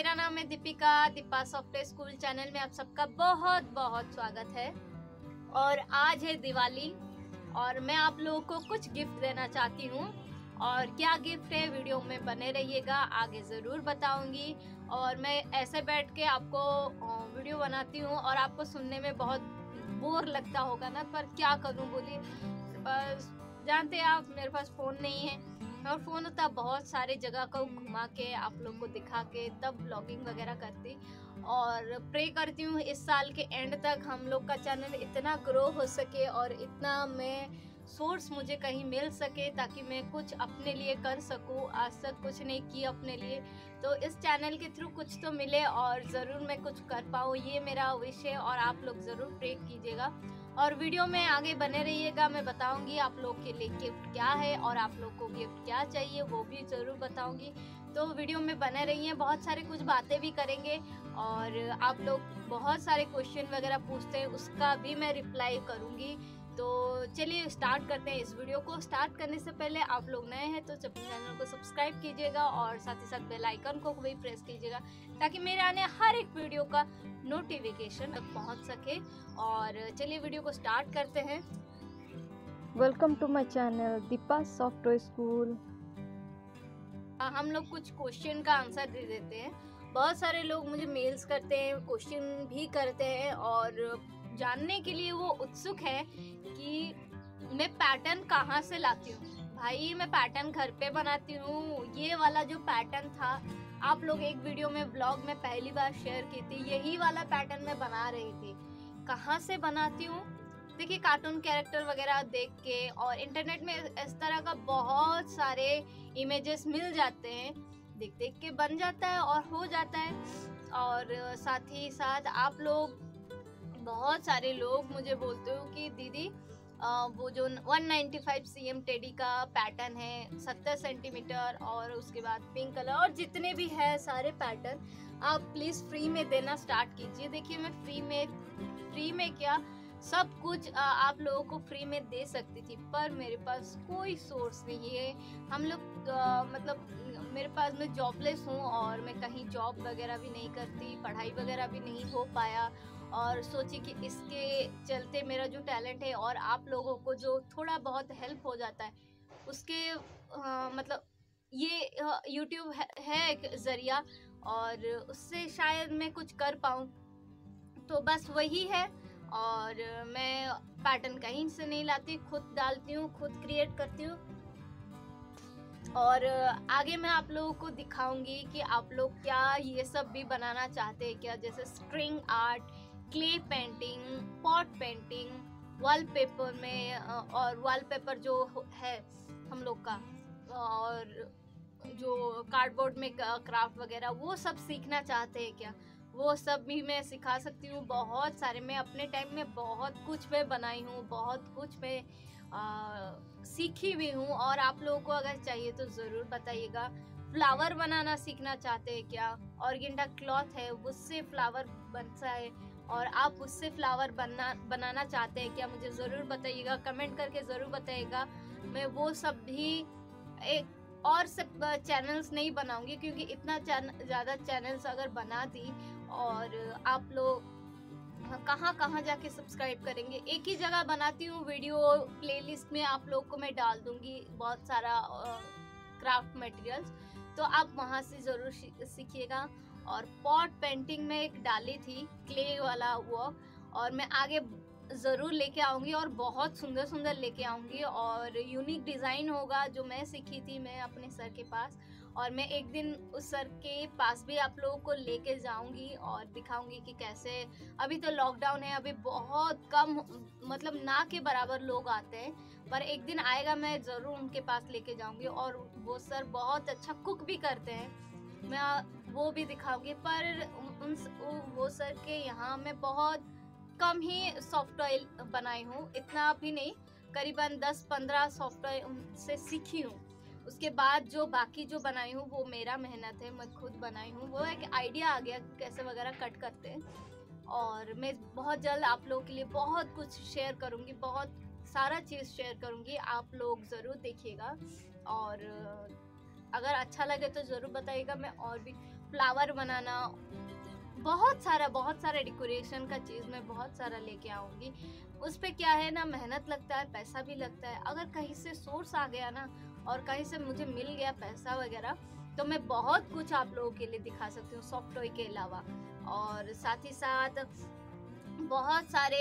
मेरा नाम है Deepika, Deepa software school channel में आप सबका बहुत बहुत स्वागत है। और आज है दिवाली, और मैं आप लोगों को कुछ गिफ्ट देना चाहती हूँ। और क्या गिफ्ट है, वीडियो में बने रहिएगा, आगे ज़रूर बताऊँगी। और मैं ऐसे बैठ के आपको वीडियो बनाती हूँ, और आपको सुनने में बहुत बोर लगता होगा ना, पर क्या करूँ, बोलिए। जानते हैं आप, मेरे पास फ़ोन नहीं है। और फ़ोन होता बहुत सारे जगह को घुमा के, आप लोग को दिखा के, तब ब्लॉगिंग वगैरह करती। और प्रे करती हूँ इस साल के एंड तक हम लोग का चैनल इतना ग्रो हो सके और इतना मैं सोर्स मुझे कहीं मिल सके ताकि मैं कुछ अपने लिए कर सकूँ। आज तक कुछ नहीं किया अपने लिए। तो इस चैनल के थ्रू कुछ तो मिले और ज़रूर मैं कुछ कर पाऊँ, ये मेरा विश है और आप लोग ज़रूर प्रे कीजिएगा। और वीडियो में आगे बने रहिएगा। मैं बताऊँगी आप लोग के लिए गिफ्ट क्या है और आप लोग को गिफ्ट क्या चाहिए, वो भी ज़रूर बताऊँगी। तो वीडियो में बने रहिए, बहुत सारे कुछ बातें भी करेंगे और आप लोग बहुत सारे क्वेश्चन वगैरह पूछते हैं, उसका भी मैं रिप्लाई करूँगी। तो चलिए स्टार्ट करते हैं इस वीडियो को। स्टार्ट करने से पहले आप लोग नए हैं तो चैनल को सब्सक्राइब कीजिएगा और साथ ही साथ बेल आइकन को भी प्रेस कीजिएगा ताकि मेरे आने हर एक वीडियो का नोटिफिकेशन तक पहुँच सके। और चलिए वीडियो को स्टार्ट करते हैं। Welcome to my channel Deepa software school हम लोग कुछ क्वेश्चन का आंसर दे देते हैं। बहुत सारे लोग मुझे मेल्स करते हैं क्वेश्चन भी करते हैं और जानने के लिए वो उत्सुक है कि मैं पैटर्न कहाँ से लाती हूँ? भाई, मैं पैटर्न घर पे बनाती हूँ। ये वाला जो पैटर्न था, आप लोग एक वीडियो में ब्लॉग में पहली बार शेयर की थी। यही वाला पैटर्न मैं बना रही थी। कहाँ से बनाती हूँ? देखिए कार्टून कैरेक्टर वगैरह देख के और इंटरनेट में इस तरह का बहुत सारे इमेजेस मिल जाते हैं। देख देख के बन जाता है और हो जाता है। और साथ ही साथ आप लोग बहुत सारे लोग मुझे बोलते हो कि दीदी वो जो 195 सीएम टेडी का पैटर्न है 70 सेंटीमीटर और उसके बाद पिंक कलर और जितने भी है सारे पैटर्न आप प्लीज़ फ्री में देना स्टार्ट कीजिए। देखिए मैं फ्री में फ्री में क्या सब कुछ आप लोगों को फ्री में दे सकती थी, पर मेरे पास कोई सोर्स नहीं है। हम लोग मतलब मेरे पास मैं जॉबलेस हूँ और मैं कहीं जॉब वगैरह भी नहीं करती, पढ़ाई वगैरह भी नहीं हो पाया और सोची कि इसके चलते मेरा जो टैलेंट है और आप लोगों को जो थोड़ा बहुत हेल्प हो जाता है उसके आ, मतलब ये यूट्यूब है, है एक ज़रिया और उससे शायद मैं कुछ कर पाऊँ। तो बस वही है और मैं पैटर्न कहीं से नहीं लाती खुद डालती हूँ खुद क्रिएट करती हूँ। और आगे मैं आप लोगों को दिखाऊँगी कि आप लोग क्या ये सब भी बनाना चाहते हैं क्या जैसे string art clay painting pot painting wallpaper में और वॉलपेपर जो है हम लोग का, और जो कार्डबोर्ड में क्राफ्ट वगैरह, वो सब सीखना चाहते हैं क्या? वो सब भी मैं सिखा सकती हूँ बहुत सारे, मैं अपने टाइम में बहुत कुछ मैं बनाई हूँ, बहुत कुछ मैं सीखी भी हूँ, और आप लोगों को अगर चाहिए तो ज़रूर बताइएगा। फ्लावर बनाना सीखना चाहते हैं क्या? और गेंडा क्लॉथ है, उससे फ्लावर बनता है और आप उससे फ्लावर बनना, बनाना चाहते हैं क्या? मुझे ज़रूर बताइएगा कमेंट करके ज़रूर बताइएगा। मैं वो सब भी एक और सब चैनल्स नहीं बनाऊँगी क्योंकि इतना ज़्यादा चैनल्स अगर बना दी और आप लोग कहाँ कहाँ जाके सब्सक्राइब करेंगे? एक ही जगह बनाती हूँ वीडियो प्लेलिस्ट में आप लोग को मैं डाल दूँगी बहुत सारा क्राफ्ट मटेरियल्स तो आप वहाँ से ज़रूर सीखिएगा। और पॉट पेंटिंग में एक डाली थी क्ले वाला वो, और मैं आगे ज़रूर लेके आऊँगी और बहुत सुंदर सुंदर लेके आऊँगी और यूनिक डिज़ाइन होगा जो मैं सीखी थी मैं अपने सर के पास। और मैं एक दिन उस सर के पास भी आप लोगों को लेके जाऊँगी और दिखाऊँगी कि कैसे अभी तो लॉकडाउन है, अभी बहुत कम मतलब ना के बराबर लोग आते हैं, पर एक दिन आएगा मैं ज़रूर उनके पास लेके जाऊँगी और वो सर बहुत अच्छा कुक भी करते हैं। मैं वो भी दिखाऊँगी पर उन वो सर के यहाँ मैं बहुत कम ही सॉफ्ट ऑयल बनाई हूँ, इतना भी नहीं, करीबन 10-15 सॉफ्ट ऑयल उनसे सीखी हूँ। उसके बाद जो बाकी जो बनाई हूँ, वो मेरा मेहनत है, मैं खुद बनाई हूँ, वो एक आइडिया आ गया कैसे वगैरह कट करते हैं। और मैं बहुत जल्द आप लोगों के लिए बहुत कुछ शेयर करूँगी, बहुत सारा चीज़ शेयर करूँगी, आप लोग ज़रूर देखिएगा। और अगर अच्छा लगे तो ज़रूर बताइएगा, मैं और भी फ्लावर बनाना, बहुत सारा बहुत सारा डेकोरेशन का चीज़ मैं बहुत सारा लेके आऊँगी। उस पर क्या है ना, मेहनत लगता है, पैसा भी लगता है। अगर कहीं से सोर्स आ गया ना, और कहीं से मुझे मिल गया पैसा वगैरह तो मैं बहुत कुछ आप लोगों के लिए दिखा सकती हूँ सॉफ्ट टॉय के अलावा। और साथ ही साथ, बहुत सारे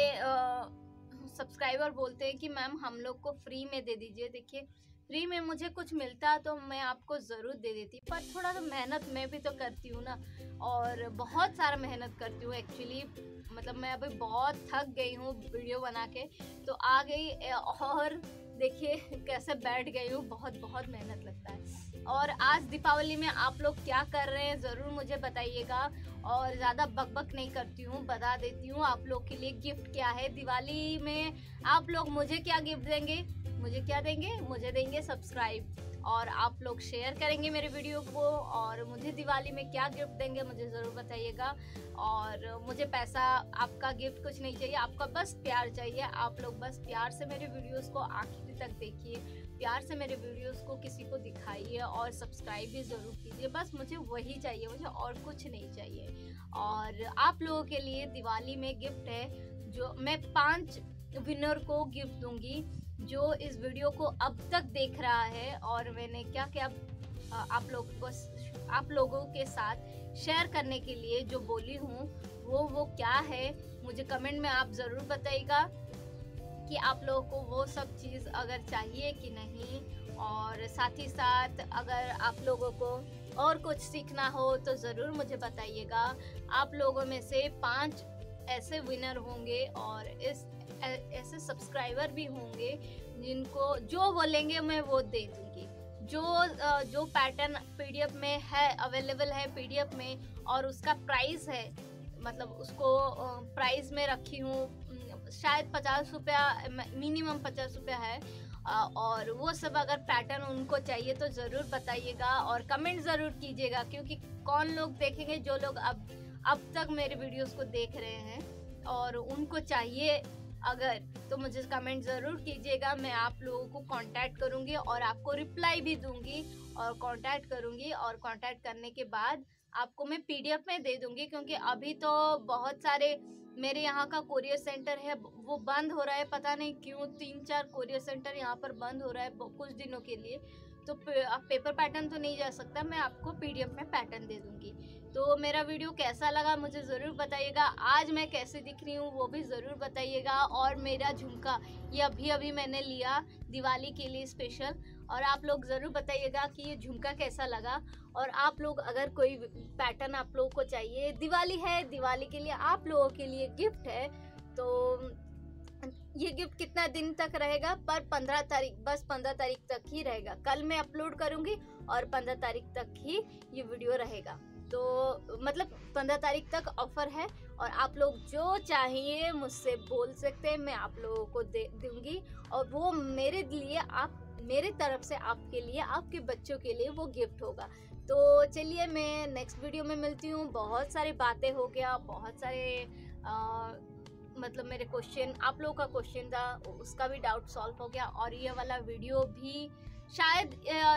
सब्सक्राइबर बोलते हैं कि, मैम, हम लोग को फ्री में दे दीजिए। देखिए फ्री में मुझे कुछ मिलता तो मैं आपको ज़रूर दे देती, पर थोड़ा सा मेहनत मैं भी तो करती हूँ ना, और बहुत सारा मेहनत करती हूँ एक्चुअली मतलब मैं अभी बहुत थक गई हूँ वीडियो बना के तो आ गई और देखिए कैसे बैठ गई हूँ, बहुत बहुत मेहनत लगता है। और आज दीपावली में आप लोग क्या कर रहे हैं ज़रूर मुझे बताइएगा, और ज़्यादा बकबक नहीं करती हूँ, बता देती हूँ आप लोग के लिए गिफ्ट क्या है। दिवाली में आप लोग मुझे क्या गिफ्ट देंगे? मुझे क्या देंगे? मुझे देंगे सब्सक्राइब और आप लोग शेयर करेंगे मेरे वीडियो को और मुझे दिवाली में क्या गिफ्ट देंगे मुझे ज़रूर बताइएगा. और मुझे पैसा, आपका गिफ्ट कुछ नहीं चाहिए, आपका बस प्यार चाहिए. आप लोग बस प्यार से मेरे वीडियोस को आखिरी तक देखिए. प्यार से मेरे वीडियोस को किसी को दिखाइए और सब्सक्राइब भी ज़रूर कीजिए. बस मुझे वही चाहिए, मुझे और कुछ नहीं चाहिए. और आप लोगों के लिए दिवाली में गिफ्ट है, जो मैं पाँच विनर को गिफ्ट दूँगी. जो इस वीडियो को अब तक देख रहा है और मैंने क्या क्या आप लोगों को आप लोगों के साथ शेयर करने के लिए जो बोली हूँ, वो वो क्या है, मुझे कमेंट में आप ज़रूर बताइएगा कि आप लोगों को वो सब चीज़ अगर चाहिए कि नहीं और साथ ही साथ अगर आप लोगों को और कुछ सीखना हो तो ज़रूर मुझे बताइएगा। आप लोगों में से पाँच ऐसे विनर होंगे और इस ऐसे सब्सक्राइबर भी होंगे, जिनको जो बोलेंगे मैं वो दे दूँगी। जो जो पैटर्न पीडीएफ में है अवेलेबल है पीडीएफ में, और उसका प्राइस है मतलब उसको प्राइस में रखी हूँ शायद पचास रुपया मिनिमम पचास रुपया है। और वो सब अगर पैटर्न उनको चाहिए तो ज़रूर बताइएगा, और कमेंट ज़रूर कीजिएगा, क्योंकि कौन लोग देखेंगे, जो लोग अब अब तक मेरे वीडियोस को देख रहे हैं, और उनको चाहिए अगर तो मुझे कमेंट ज़रूर कीजिएगा, मैं आप लोगों को कांटेक्ट करूँगी और आपको रिप्लाई भी दूँगी और कांटेक्ट करूँगी और कांटेक्ट करने के बाद आपको मैं पीडीएफ में दे दूँगी क्योंकि अभी तो बहुत सारे मेरे यहाँ का कोरियर सेंटर है, वो बंद हो रहा है, पता नहीं क्यों तीन चार कोरियर सेंटर यहाँ पर बंद हो रहा है कुछ दिनों के लिए। तो आप पेपर पैटर्न तो नहीं जा सकता, मैं आपको पीडीएफ में पैटर्न दे दूँगी। तो मेरा वीडियो कैसा लगा मुझे ज़रूर बताइएगा। आज मैं कैसे दिख रही हूँ वो भी ज़रूर बताइएगा। और मेरा झुमका, ये अभी अभी मैंने लिया दिवाली के लिए स्पेशल। और आप लोग ज़रूर बताइएगा कि ये झुमका कैसा लगा। और आप लोग अगर कोई पैटर्न आप लोगों को चाहिए, दिवाली है, दिवाली के लिए आप लोगों के लिए गिफ्ट है तो ये गिफ्ट कितना दिन तक रहेगा? पर पंद्रह तारीख, बस पंद्रह तारीख तक ही रहेगा। कल मैं अपलोड करूँगी और पंद्रह तारीख तक ही ये वीडियो रहेगा। तो मतलब पंद्रह तारीख तक ऑफ़र है और आप लोग जो चाहिए मुझसे बोल सकते हैं मैं आप लोगों को दे दूँगी। और वो मेरे लिए आप मेरे तरफ़ से आपके लिए आपके बच्चों के लिए वो गिफ्ट होगा। तो चलिए मैं नेक्स्ट वीडियो में मिलती हूँ। बहुत सारी बातें हो गया बहुत सारे आ, मतलब मेरे क्वेश्चन आप लोगों का क्वेश्चन था उसका भी डाउट सॉल्व हो गया। और ये वाला वीडियो भी शायद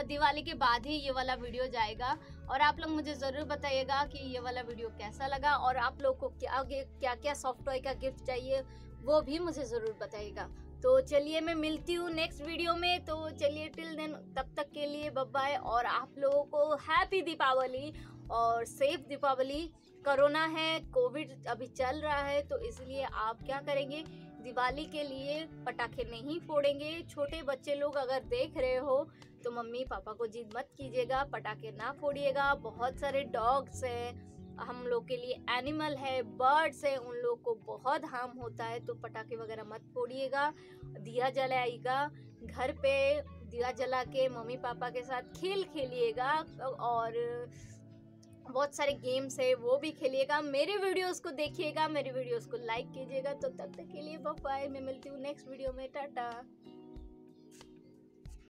दिवाली के बाद ही ये वाला वीडियो जाएगा। और आप लोग मुझे ज़रूर बताइएगा कि ये वाला वीडियो कैसा लगा और आप लोग को क्या क्या क्या सॉफ्ट टॉय का गिफ्ट चाहिए, वो भी मुझे ज़रूर बताइएगा। तो चलिए मैं मिलती हूँ नेक्स्ट वीडियो में। तो चलिए टिल देन तब तक के लिए बाय और आप लोगों को हैप्पी दीपावली और सेफ़ दीपावली। कोरोना है, कोविड अभी चल रहा है तो इसलिए आप क्या करेंगे? दिवाली के लिए पटाखे नहीं फोड़ेंगे। छोटे बच्चे लोग अगर देख रहे हो तो मम्मी पापा को जिद मत कीजिएगा, पटाखे ना फोड़िएगा। बहुत सारे डॉग्स हैं, हम लोग के लिए एनिमल है, बर्ड्स है, उन लोग को बहुत हार्म होता है तो पटाखे वगैरह मत फोड़िएगा। दिया जलाइएगा घर पे दिया जला के मम्मी पापा के साथ खेल खेलिएगा, और बहुत सारे गेम्स है, वो भी खेलिएगा। मेरे वीडियोस को देखिएगा, मेरे वीडियोस को लाइक कीजिएगा। तो तब तक के लिए बाय मैं मिलती हूँ नेक्स्ट वीडियो में, टाटा।